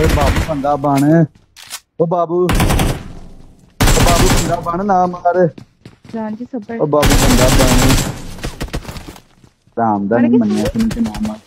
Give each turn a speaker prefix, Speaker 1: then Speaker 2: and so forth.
Speaker 1: ਓਏ ਬਾਬੂ ਬੰਦਾ ਬਣ। ਓ ਬਾਬੂ। ਓ ਬਾਬੂ ਬੰਦਾ ਬਣ ਨਾ ਮਾਰ।
Speaker 2: ਜਾਨ ਜੀ ਸੱਬਰ।
Speaker 1: ਓ ਬਾਬੂ ਬੰਦਾ ਬਣ। ਰਾਮ ਦਾ ਮੰਨਿਆ ਤੈਨੂੰ ਤੇ ਨਾ ਮਾਰ।